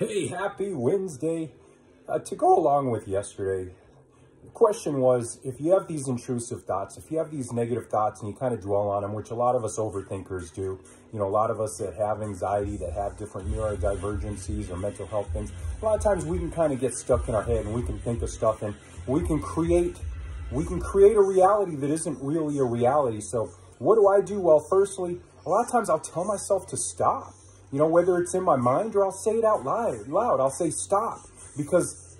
Hey, happy Wednesday. Uh, to go along with yesterday, the question was, if you have these intrusive thoughts, if you have these negative thoughts and you kind of dwell on them, which a lot of us overthinkers do, you know, a lot of us that have anxiety, that have different neurodivergencies or mental health things, a lot of times we can kind of get stuck in our head and we can think of stuff and we can create, we can create a reality that isn't really a reality. So what do I do? Well, firstly, a lot of times I'll tell myself to stop. You know, whether it's in my mind or I'll say it out loud, loud. I'll say stop because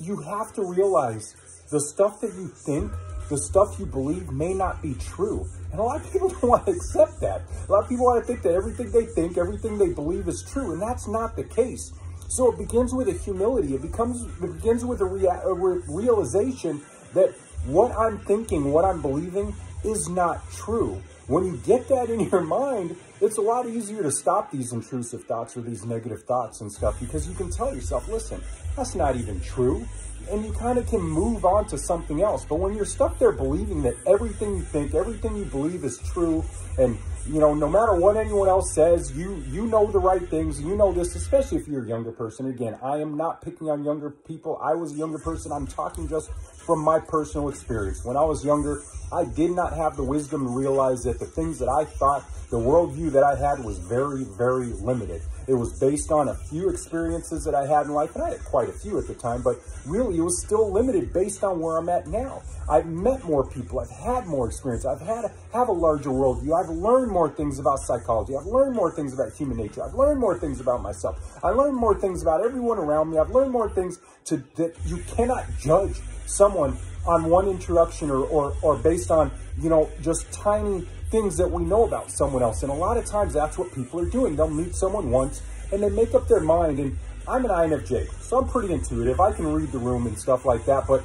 you have to realize the stuff that you think, the stuff you believe may not be true. And a lot of people don't want to accept that. A lot of people want to think that everything they think, everything they believe is true. And that's not the case. So it begins with a humility. It becomes, it begins with a, rea a re realization that what I'm thinking, what I'm believing is not true. When you get that in your mind, it's a lot easier to stop these intrusive thoughts or these negative thoughts and stuff because you can tell yourself, listen, that's not even true. And you kind of can move on to something else. But when you're stuck there believing that everything you think, everything you believe is true, and you know, no matter what anyone else says, you you know the right things. You know this, especially if you're a younger person. Again, I am not picking on younger people. I was a younger person. I'm talking just from my personal experience. When I was younger, I did not have the wisdom to realize that the things that I thought, the worldview that I had was very, very limited. It was based on a few experiences that I had in life, and I had quite a few at the time, but really it was still limited based on where I'm at now. I've met more people. I've had more experience. I've had a, have a larger worldview. I've learned more things about psychology. I've learned more things about human nature. I've learned more things about myself. I learned more things about everyone around me. I've learned more things to that you cannot judge someone on one introduction or, or, or based on, you know, just tiny things that we know about someone else. And a lot of times that's what people are doing. They'll meet someone once and they make up their mind. And I'm an INFJ, so I'm pretty intuitive. I can read the room and stuff like that. But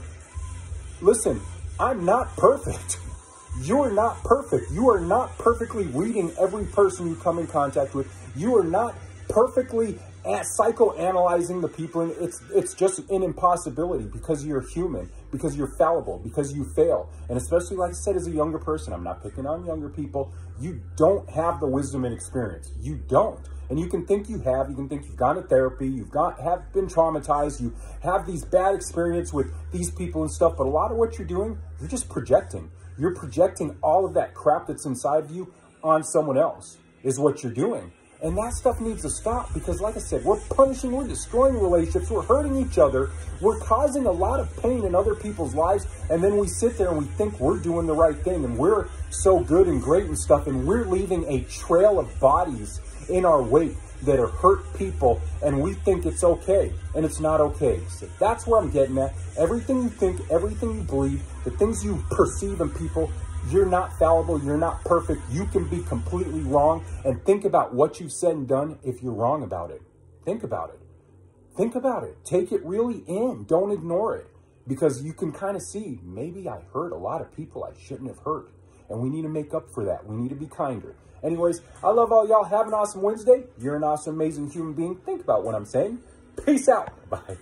listen, I'm not perfect. You're not perfect. You are not perfectly reading every person you come in contact with. You are not perfectly eh, psychoanalyzing the people. And it's, it's just an impossibility because you're human, because you're fallible, because you fail. And especially, like I said, as a younger person, I'm not picking on younger people. You don't have the wisdom and experience. You don't. And you can think you have, you can think you've gone to therapy, you've got have been traumatized, you have these bad experience with these people and stuff, but a lot of what you're doing, you're just projecting. You're projecting all of that crap that's inside of you on someone else is what you're doing. And that stuff needs to stop because like I said, we're punishing, we're destroying relationships, we're hurting each other, we're causing a lot of pain in other people's lives, and then we sit there and we think we're doing the right thing and we're so good and great and stuff, and we're leaving a trail of bodies in our wake that are hurt people and we think it's okay and it's not okay. So that's where I'm getting at. Everything you think, everything you believe, the things you perceive in people, you're not fallible. You're not perfect. You can be completely wrong and think about what you've said and done if you're wrong about it. Think about it. Think about it. Take it really in. Don't ignore it because you can kind of see maybe I hurt a lot of people I shouldn't have hurt. And we need to make up for that. We need to be kinder. Anyways, I love all y'all. Have an awesome Wednesday. You're an awesome, amazing human being. Think about what I'm saying. Peace out. Bye.